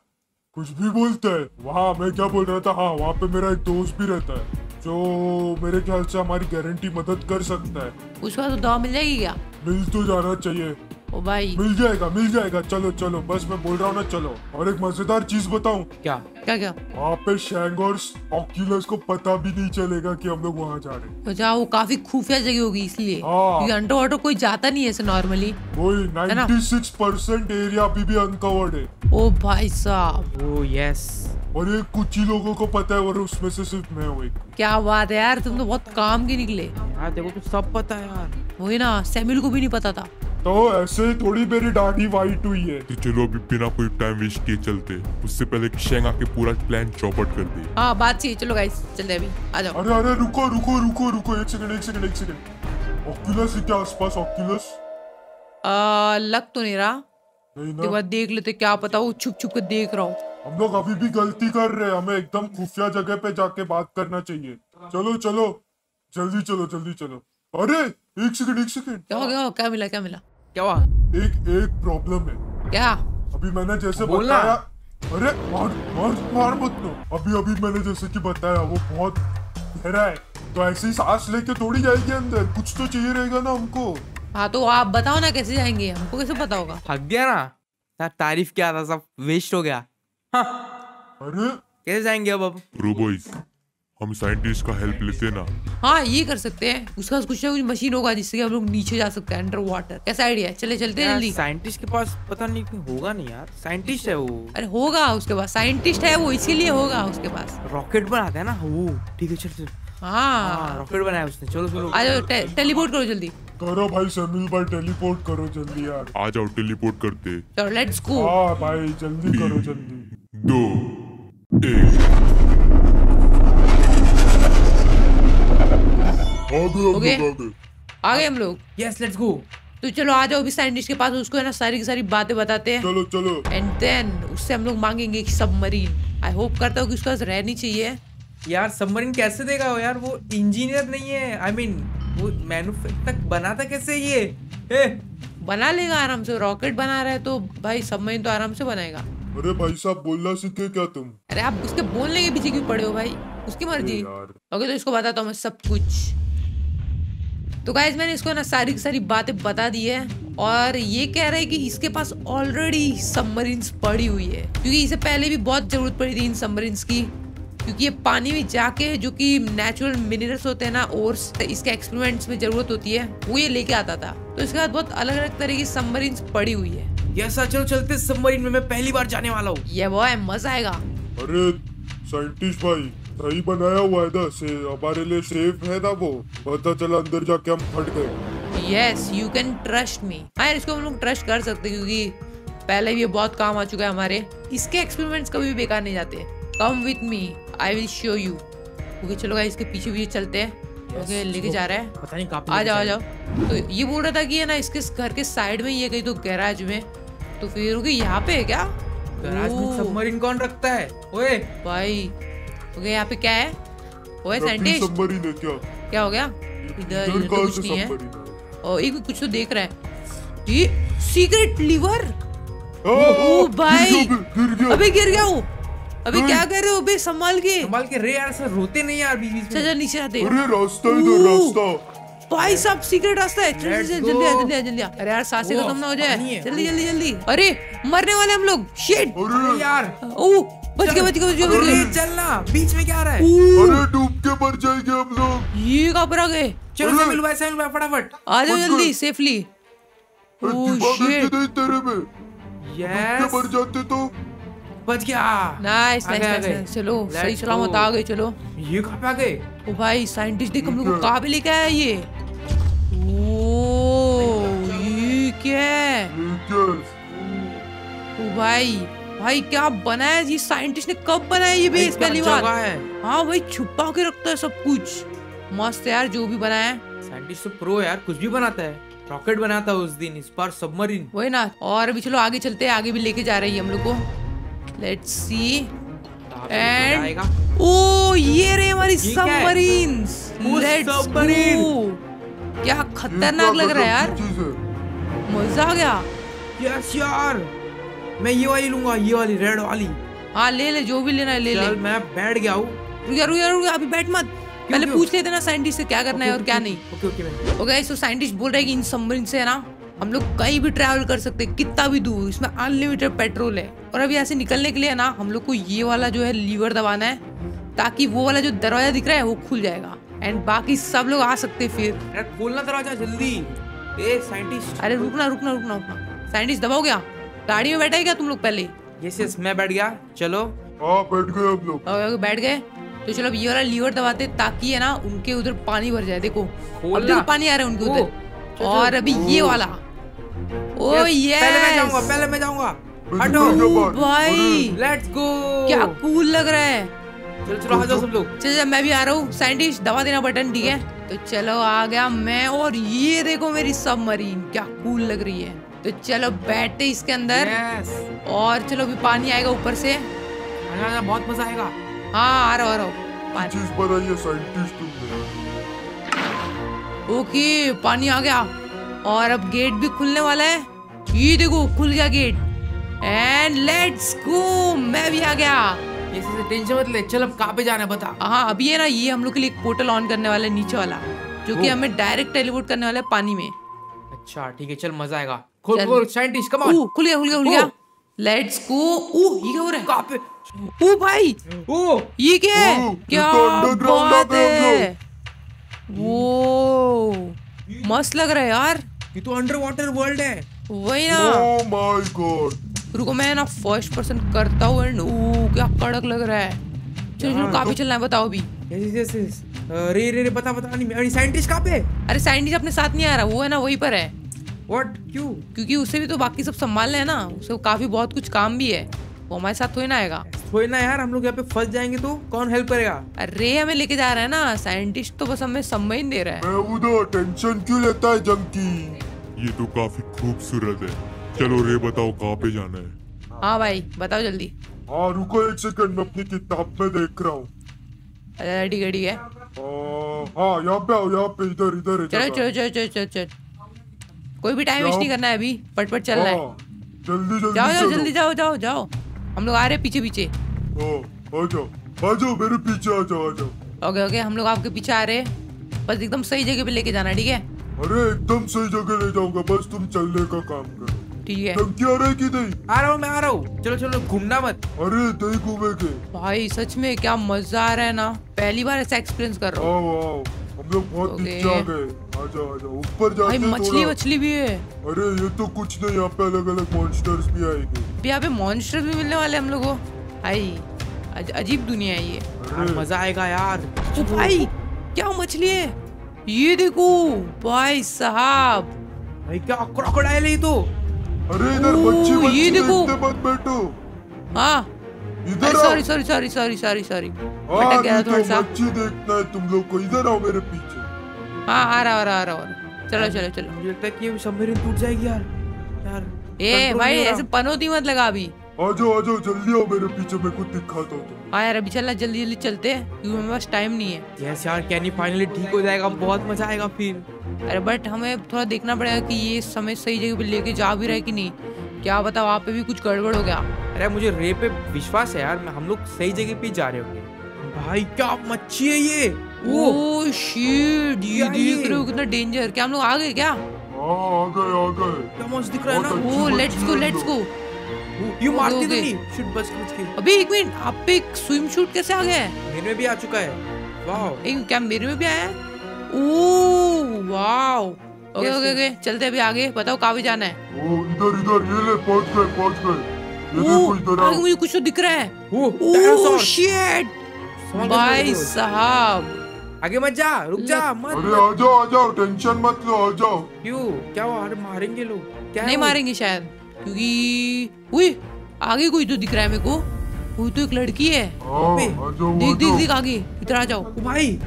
कुछ भी बोलता है वहाँ मैं क्या बोल रहा था? हाँ वहाँ पे मेरा एक दोस्त भी रहता है जो मेरे ख्याल से हमारी गारंटी मदद कर सकता है। उसका तो दवा मिल जाएगी क्या? मिल तो जाना चाहिए। ओ भाई। मिल जाएगा मिल जाएगा। चलो चलो। बस मैं बोल रहा हूँ ना चलो। और एक मज़ेदार चीज़ बताऊँ? क्या? क्या क्या? वहाँ पे शैंग और ऑक्यूलस को पता भी नहीं चलेगा कि हम लोग वहाँ जा रहे हैं। अच्छा वो काफ़ी खुफिया जगह होगी इसलिए। हाँ। क्योंकि अंडर वाटर कोई जाता नहीं है ऐसे नॉर्मली वही ना? 96 परसेंट एरिया अभी भी अनकवर्ड है। ओ भाई साहब। ओ यस और ये कुछ ही लोगों को पता है और उसमें से सिर्फ़ मैं हूँ क्या बात है यार तुम तो बहुत काम के निकले। यार देखो तो सब पता है यार। वही ना सैमिल को भी नहीं पता था। तो ऐसे ही थोड़ी मेरी दाढ़ी वाइट हुई है। तो चलो अभी बिना कोई टाइम वेस्ट किए चलते। उससे पहले कि शेंग आके पूरा प्लान चौपट कर दे। हाँ बात सही चलो गाइस चलते अभी। आ जाओ। अरे अरे रुको रुको रुको रुको। एक सेकंड एक सेकंड एक सेकंड ऑक्यूलस है क्या आसपास? ऑक्यूलस आ, लग तो नहीं रहा। नहीं एक ना बार देख लेते क्या पता वो छुप छुप के देख रहा हूँ। हम लोग अभी भी गलती कर रहे हैं। हमें एकदम खुफिया जगह पे जाके बात करना चाहिए। चलो चलो। जल्दी चलो जल्दी चलो। अरे एक सेकंड एक सेकंड क्या हो गया क्या मिला क्या मिला? क्या हुआ? एक एक प्रॉब्लम है। क्या? अभी मैंने जैसे बोलना। अरे मार मार मार मत लो अभी अभी मैंने जैसे कि बताया वो बहुत गहरा है। तो ऐसे ही सांस लेके थोड़ी जाएगी अंदर। कुछ तो चाहिए रहेगा ना हमको। हाँ तो आप बताओ ना कैसे जाएँगे? हमको कैसे पता होगा? थक गया ना? यार तारीफ़ क्या था सब वेस्ट हो गया। हाँ। अरे। कैसे जाएँगे अब अब? हम साइंटिस्ट का हेल्प लेते ना। हाँ ये कर सकते हैं। उसका कुछ ना कुछ मशीन होगा जिससे कि हम लोग नीचे जा सकते हैं अंडर वाटर कैसा आइडिया है? चले चलते हैं जल्दी साइंटिस्ट के पास पता नहीं क्यों होगा नहीं यार। साइंटिस्ट है वो। अरे होगा उसके पास। साइंटिस्ट है वो इसीलिए होगा उसके पास। रॉकेट बनाता है ना? वो ठीक है चल चल। हाँ। हाँ रॉकेट बनाया उसने। चलो चलो। आ जाओ टेलीपोर्ट करो जल्दी। करो भाई समील भाई टेलीपोर्ट करो जल्दी यार। आ जाओ टेलीपोर्ट करते। चलो लेट्स गो हाँ भाई जल्दी करो जल्दी। दो एक। आ गए हम लोग आ गए हम लोग। यस लेट्स गो तो चलो आ जाओ अभी साइंटिस्ट के पास उसको है ना सारी की सारी बातें बताते हैं। चलो चलो। एंड देन उससे हम लोग मांगेंगे एक सबमरीन आई होप करता हूँ कि उसके पास रहनी चाहिए। यार सबमरीन कैसे देगा वो यार? वो इंजीनियर नहीं है। आई I मीन mean, वो मैन्युफैक्चर बनाता कैसे ये? ए बना लेगा आराम से। रॉकेट बना रहा है तो भाई सबमरीन तो आराम से बनाएगा। अरे भाई साहब बोलना सीखे क्या तुम? अरे आप उसके बोलने के पीछे क्यों पड़े हो भाई? उसकी मर्ज़ी। ओके तो इसको बताता हूँ मैं सब कुछ। तो गाइज़ मैंने इसको ना सारी की सारी बातें बता दी है और ये कह रहा है कि इसके पास ऑलरेडी सबमरीन्स पड़ी हुई है। क्योंकि इसे पहले भी बहुत ज़रूरत पड़ी थी इन सबमरीन्स की। क्योंकि ये पानी में जाके जो कि नेचुरल मिनरल्स होते हैं ना ओर्स इसके एक्सपेरिमेंट्स में ज़रूरत होती है वो ये लेके आता था। तो इसके बाद बहुत अलग अलग तरह की सबमरीन्स पड़ी हुई है। यस सर चलो चलते सबमरीन में मैं पहली बार जाने वाला हूँ। ये वो है मज़ा आएगा। अरे साइंटिस्ट भाई। सही बनाया हुआ है ना से हमारे लिए सेफ़ है ना वो? पता चला अंदर जाके हम फट गए। Yes you can trust me हाँ इसको हम लोग ट्रस्ट कर सकते हैं क्योंकि पहले भी ये बहुत काम आ चुका है हमारे। इसके एक्सपेरिमेंट्स कभी भी बेकार नहीं जाते। Come with me I will show you okay चलो गाइस इसके पीछे पीछे चलते हैं। ओके लेके जा रहा है। पता नहीं कहाँ पे आ जाओ आ जाओ। तो ये बोल रहा था कि है ना इसके घर के साइड में ही है कहीं तो गैराज में। तो फिर ओके यहाँ पे है क्या? गैराज में सबमरीन कौन रखता है? ओए! भाई ओके यहाँ पे क्या है? ओए साइंटिस्ट। सबमरीन है क्या? क्या हो गया? इधर इधर तो कुछ नहीं है। और एक कुछ तो देख रहा है। ये सीक्रेट लीवर ओ भाई। अबे गिर गया। वो अबे क्या कर रहे हो बे संभाल के। संभाल के रे यार ऐसे रोते नहीं यार बीच बीच में। चल नीचे आते अरे रास्ता इधर रास्ता। भाई साहब सीक्रेट रास्ता है। Let's जल्दी जल्दी जल्दी अरे यार साँसें खत्म ना हो जाए। जल्दी जल्दी जल्दी। अरे मरने वाले हम लोग। शिट अरे। यार। ओ बच गए बच गए बच गए बच गए। चलना बीच में क्या आ रहा है? अरे डूब के मर जाएँगे हम लोग। ये कहाँ पर आ गए? चलो। सैमुअल भाई सैमुअल भाई फटाफट। आ जाओ जल्दी सेफली ओ शिट तेरे में? यस मर जाते तो। बच गया। नाइस आ गए, आ नाइस नाइस चलो सही सलामत आ गए चलो। ये कहाँ पे आ गए? ओ भाई साइंटिस्ट देख हम लोग को ठीक है। पे लेके आया ये? ओ ये क्या है? ओ भाई भाई क्या बनाया ये साइंटिस्ट ने कब बनाया ये बेस पहली बार है हाँ भाई छुपा के रखता है सब कुछ मस्त यार जो भी बनाया साइंटिस्ट तो प्रो यार कुछ भी बनाता है रॉकेट बनाता है उस दिन इस बार सबमरीन वही ना और अभी चलो आगे चलते हैं आगे भी लेके जा रही है हम लोग को लेट्स सी एंड ओ ये रे हमारी है? वो लेट्स क्या खतरनाक लग रहा है यार मज़ा आ गया यस यार मैं ये वाली लूँगा ये वाली रेड वाली। हाँ ले ले जो भी लेना है ले ले। चल मैं बैठ गया हूँ। रुक रुक रुक अभी बैठ मत। पहले पूछ लेते ना साइंटिस्ट से क्या करना है और क्या नहीं। ओके ओके मैं ओके सो साइंटिस्ट बोल रहे हैं कि इन सबमरीन से है ना हम लोग कहीं भी ट्रैवल कर सकते हैं कितना भी दूर इसमें अनलिमिटेड पेट्रोल है। और अभी ऐसे निकलने के लिए ना हम लोग को ये वाला जो है लीवर दबाना है ताकि वो वाला जो दरवाज़ा दिख रहा है वो खुल जाएगा। एंड बाकी सब लोग आ सकते हैं फिर। खोलना दरवाज़ा जल्दी। ए साइंटिस्ट अरे रुकना रुकना रुकना रुकना। साइंटिस्ट दबाओ क्या गाड़ी में बैठा है क्या तुम लोग पहले? यस यस मैं बैठ गया। चलो। हाँ बैठ गए हम लोग। बैठ गए तो चलो ये वाला लीवर दबाते ताकि है ना उनके उधर पानी भर जाए। देखो अब देखो पानी आ रहा है उनके उधर। और अभी ये वाला। ओ ये पहले मैं जाऊँगा पहले मैं जाऊँगा। हटो। भाई। लेट्स गो क्या कूल लग रहा है। चलो चलो आ जाओ सब लोग। चल चल मैं भी आ रहा हूँ। साइंटिस्ट दबा देना बटन ठीक है? तो चलो आ गया मैं। और ये देखो मेरी सबमरीन क्या कूल लग रही है। तो चलो बैठते इसके अंदर। यस और चलो अभी पानी आएगा ऊपर से। आजा बहुत मज़ा आएगा। हाँ आ रहा आ रहा। पानी। चीज़ बनाई साइंटिस्ट तुमने। ओके पानी आ गया। और अब गेट भी खुलने वाला है। ये देखो खुल गया गेट। एंड लेट्स गो मैं भी आ गया। ये से टेंशन मत ले। चल अब कहाँ पे जाना है बता। हाँ अभी है ना ये हम लोग के लिए एक पोर्टल ऑन करने वाला है नीचे वाला। जो कि हमें डायरेक्ट टेलीपोर्ट करने वाला है पानी में। अच्छा ठीक है चल मज़ा आएगा। खोल खोल साइंटिस्ट कम ऑन खुल गया खुल गया खुल गया लेट्स गो ओ ये क्या हो रहा कहाँ पे ओ भाई। ओ। ये क्या है? क्या तो बात है वो मस्त लग रहा है यार। ये तो अंडर वाटर वर्ल्ड है। वही ना। ओह माय गॉड रुको मैं ना फ़र्स्ट पर्सन करता हूँ एंड ओ क्या कड़क लग रहा है। चलो चलो कहाँ पे चलना है बताओ अभी। रे रे रे बता बता नहीं अरे साइंटिस्ट कहाँ पे? अरे साइंटिस्ट अपने साथ नहीं आ रहा वो है ना वहीं पर है। व्हाट क्यों? क्योंकि उसे भी तो बाकी सब संभालना है ना। उसे काफ़ी बहुत कुछ काम भी है। वो हमारे साथ थोड़ी ना आएगा। कोई ना यार हम लोग यहाँ पे फंस जाएँगे तो कौन हेल्प करेगा? अरे हमें लेके जा रहा है ना। साइंटिस्ट तो बस हमें सम्मान दे रहा है। उधर टेंशन क्यों लेता है जंकी ये तो काफ़ी खूबसूरत है। चलो रे बताओ कहाँ पे जाना है? हाँ भाई बताओ जल्दी। हाँ रुको एक सेकंड मैं अपनी किताब में देख रहा हूँ। ठीक है ठीक है। हाँ यहाँ पे आओ यहाँ पे इधर इधर है। चलो चलो चलो चलो चलो। कोई भी टाइम वेस्ट नहीं करना है अभी पट पट चलना है। हाँ, जल्दी जल्दी जाओ जाओ जल्दी जाओ जाओ जाओ। हम लोग आ रहे हैं पीछे पीछे। हाँ, आ जाओ आ जाओ मेरे पीछे आ जाओ आ जाओ। ओके ओके हम लोग आपके पीछे आ रहे हैं। बस एकदम सही जगह पे लेके जाना ठीक है? अरे एकदम सही जगह ले जाऊँगा। बस तुम चलने का काम करो। ठीक है। आ रहा है कि नहीं? आ रहा हूँ मैं आ रहा हूँ। चलो चलो घूमना मत। अरे नहीं घूमेंगे। भाई सच में क्या मज़ा आ रहा है ना? पहली बार ऐसा एक्सपीरियंस कर रहा हूँ। लोग बहुत। नीचे आ गए। आ जाओ आ जाओ ऊपर भाई जाते मछली थोड़ा। मछली भी है। अरे ये तो कुछ नहीं यहाँ पे अलग अलग मॉन्स्टर्स भी आएँगे। यहाँ पे मॉन्स्टर भी मिलने वाले हम लोग भाई अज, अजीब दुनिया है ये। मज़ा आएगा यार। भाई क्या मछली है? ये देखो भाई साहब। भाई क्या क्रोकोडाइल है ये तो? अरे इधर ओ, मच्छी ये देखो। मत बैठो। हाँ। इधर आओ। Sorry sorry sorry sorry sorry sorry भटक गया थोड़ा सा। देखना है तुम लोग को। इधर आओ मेरे पीछे। हाँ आ रहा आ रहा आ रहा। चलो चलो चलो। मुझे लगता है कि ये सबमरीन टूट जाएगी यार। यार ए भाई। ऐसे पनौती मत लगा अभी। आ जाओ आ जाओ जल्दी आओ मेरे पीछे मैं कुछ दिखाता हूँ तुम्हें। हाँ यार अभी चलना जल्दी जल्दी चलते हैं क्योंकि हमारे पास टाइम नहीं है। यस यार कैनी फाइनली ठीक हो जाएगा बहुत मज़ा आएगा फिर। अरे बट हमें थोड़ा देखना पड़ेगा कि ये समय सही जगह पे लेके जा भी रहा है कि नहीं। क्या पता वहाँ पे भी कुछ गड़बड़ हो गया। अरे मुझे रे पे विश्वास है यार मैं हम लोग सही जगह पे जा रहे होंगे। भाई क्या मच्छी है ये? ओ ओ शिट ये क्या देख रहे हो कितना डेंजर क्या हम लोग आ गए क्या? हाँ आ गए आ गए। क्या मस्त दिख रहा है ना? ओ लेट्स गो लेट्स गो ये मारती तो नहीं। शुट बच के बच के। अभी एक मिनट आप पे एक स्विम शूट कैसे आ गया है? मेरे में भी आ चुका है। वाह एक क्या मेरे में भी आया है? Oh wow. Okay okay okay चलते अभी आगे। बताओ कहाँ भी जाना है। ओ इधर इधर ये ले पहुँच गए पहुँच गए। आगे मुझे कुछ तो दिख रहा है ओ ओ डायनासोर शिट भाई साहब आगे मत जा रुक जा मत अरे आ जाओ आ जाओ टेंशन मत लो आ जाओ क्यों क्या हुआ अरे मारेंगे लोग क्या नहीं मारेंगे शायद क्योंकि उई आगे कोई तो दिख रहा है मेरे को वो तो एक लड़की है आ देख देख देख आगे इधर आ जाओ ओ भाई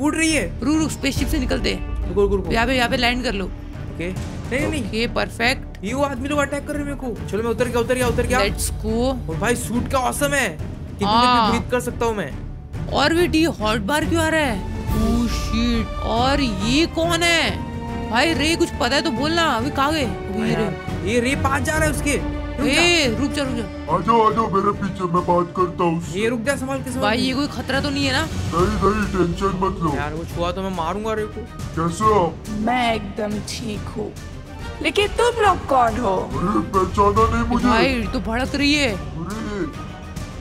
उड़ रही है रुक रुक स्पेसशिप से निकलते रुको रुको रुको यहाँ पे यहाँ पे लैंड कर लो ओके नहीं नहीं नहीं ओके परफेक्ट ये वो आदमी लोग अटैक कर रहे हैं मेरे को। चलो मैं उतर गया उतर गया उतर गया। लेट्स गो और भाई सूट का औसम है। कितनी देर हाँ। ब्रीथ कर सकता हूँ मैं। और बेटी हॉट बार क्यों आ रहा है? ओह शिट और ये कौन है? भाई रे कुछ पता है तो बोलना। अभी कहाँ गए? ये रे। ये रे पास जा रहा है उसके। ए रुक जा। रुक जा आ जाओ आ जाओ मेरे पीछे मैं बात करता हूँ ये रुक जा संभाल के संभाल भाई ये कोई खतरा तो नहीं है ना? नहीं नहीं टेंशन मत लो। यार वो छुआ तो मैं मारूँगा रे को। कैसे हो मैं एकदम ठीक हूँ। लेकिन तुम लोग कौन हो। अरे पहचाना नहीं मुझे। भाई तो भड़क रही है।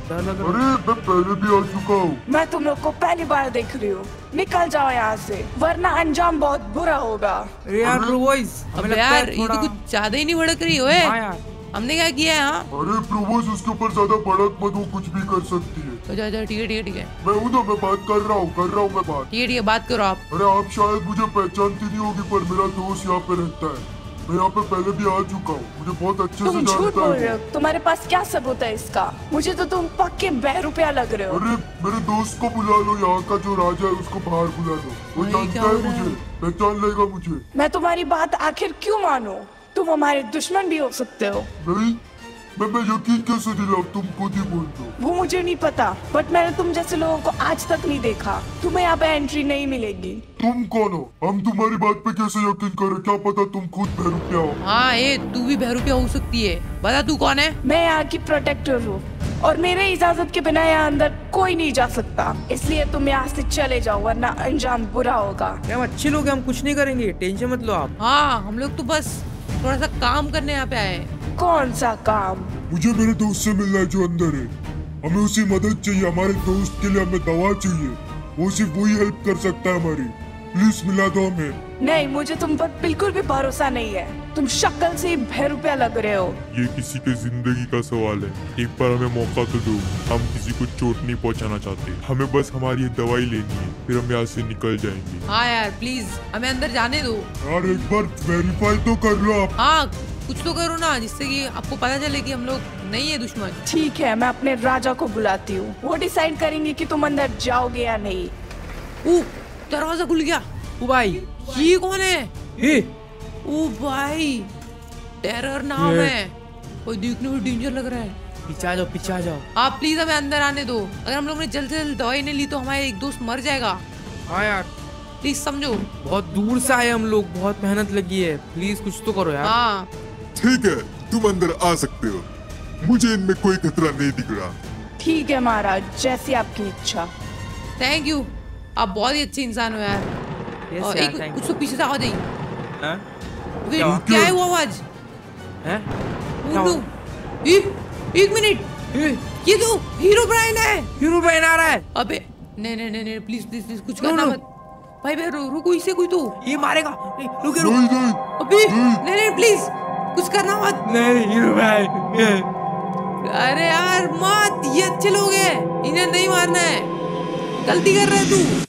अरे मैं पहले भी आ चुका हूँ। मैं तुम लोग को पहली बार देख रही हूँ। निकल जाओ यहाँ से वरना अंजाम बहुत बुरा होगा। अरे यार ब्रो वॉइस अब यार ये तो कुछ ज़्यादा ही नहीं भड़क रही ओए हाँ हमने क्या किया है हाँ? अरे प्रोवोस उसके ऊपर ज़्यादा भड़क मत वो कुछ भी कर सकती है। अच्छा अच्छा ठीक है ठीक है ठीक है। मैं हूँ ना मैं बात कर रहा हूँ कर रहा हूँ मैं बात। ठीक है ठीक है बात करो आप। अरे आप शायद मुझे पहचानती नहीं होगी पर मेरा दोस्त यहाँ पे रहता है। मैं यहाँ पे पहले भी आ चुका हूँ। मुझे बहुत अच्छे से तुम झूठ जानता बोल रहे हो। तुम्हारे पास क्या सबूत है इसका? मुझे तो तुम पक्के बह रुपया लग रहे हो। अरे मेरे दोस्त को बुला लो यहाँ का जो राजा है उसको बाहर बुला लो। वो जानता है? मुझे। पहचान लेगा मुझे। मैं तुम्हारी बात आखिर क्यों मानू? तुम हमारे दुश्मन भी हो सकते हो। नहीं मैं मैं यकीन कैसे दिलाऊं तुम खुद ही बोल दो वो मुझे नहीं पता बट मैंने तुम जैसे लोगों को आज तक नहीं देखा। तुम्हें यहाँ पे एंट्री नहीं मिलेगी। तुम कौन हो? हम तुम्हारी बात पे कैसे यकीन करें क्या पता तुम खुद बहरूपिया हो? हाँ ए तू भी बहरूपिया हो सकती है। बता तू कौन है? मैं यहाँ की प्रोटेक्टर हूँ और मेरे इजाज़त के बिना यहाँ अंदर कोई नहीं जा सकता। इसलिए तुम यहाँ से चले जाओ वरना अंजाम बुरा होगा। हम अच्छे लोग हैं हम कुछ नहीं करेंगे। टेंशन मत लो आप। हाँ हम लोग तो बस थोड़ा सा काम करने यहाँ पे आए हैं। कौन सा काम? मुझे मेरे दोस्त से मिलना है जो अंदर है। हमें उसी मदद चाहिए हमारे दोस्त के लिए हमें दवा चाहिए। वो सिर्फ़ वही हेल्प कर सकता है हमारी। प्लीज़ मिला दो हमें। नहीं मुझे तुम पर बिल्कुल भी भरोसा नहीं है। तुम शक्ल से ही बहरूपिया लग रहे हो। ये किसी के ज़िंदगी का सवाल है। एक बार हमें मौका तो दो। हम किसी को चोट नहीं पहुंचाना चाहते। हमें बस हमारी दवाई लेनी है फिर हम यहाँ से निकल जाएँगे। हाँ यार प्लीज़ हमें अंदर जाने दो। यार एक बार वेरीफाई तो कर लो आप। हाँ कुछ तो करो ना जिससे कि आपको पता चले कि हम लोग नहीं है दुश्मन। ठीक है मैं अपने राजा को बुलाती हूँ। वो डिसाइड करेंगे कि तुम अंदर जाओगे या नहीं। ओ दरवाज़ा खुल गया। ओ भाई ये कौन है? हे ओ भाई टेरर नाम है। कोई देखने में डेंजर लग रहा है। पीछे आ जाओ पीछे आ जाओ। आप प्लीज़ हमें अंदर आने दो। अगर हम लोग ने जल्द से जल्द दवाई नहीं ली तो हमारे एक दोस्त मर जाएगा। हाँ यार। प्लीज़ समझो। बहुत दूर से आए हम लोग बहुत मेहनत लगी है। प्लीज़ कुछ तो करो यार। हाँ। ठीक है तुम अंदर आ सकते हो। मुझे इनमें कोई खतरा नहीं दिख रहा। ठीक है महाराज जैसी आपकी इच्छा। थैंक यू आप बहुत ही अच्छे इंसान हो यार। Yes, और यार, एक कुछ तो पीछे से आवाज़ आई। हैं? क्या है वो आवाज़? हैं? हुआ? एक एक मिनट। ये तो हीरो ब्राइन है। हीरो बहन आ रहा है। अबे नहीं नहीं नहीं नहीं प्लीज़ प्लीज़ प्लीज़ कुछ करना मत। भाई भाई रुको इसे कोई तो। ये मारेगा। नहीं, रुके रुक। अबे नहीं। नहीं प्लीज़ कुछ करना मत नहीं भाई। अरे यार, मत, ये अच्छे लोग हैं। इन्हें नहीं मारना है। गलती कर रहे है तू।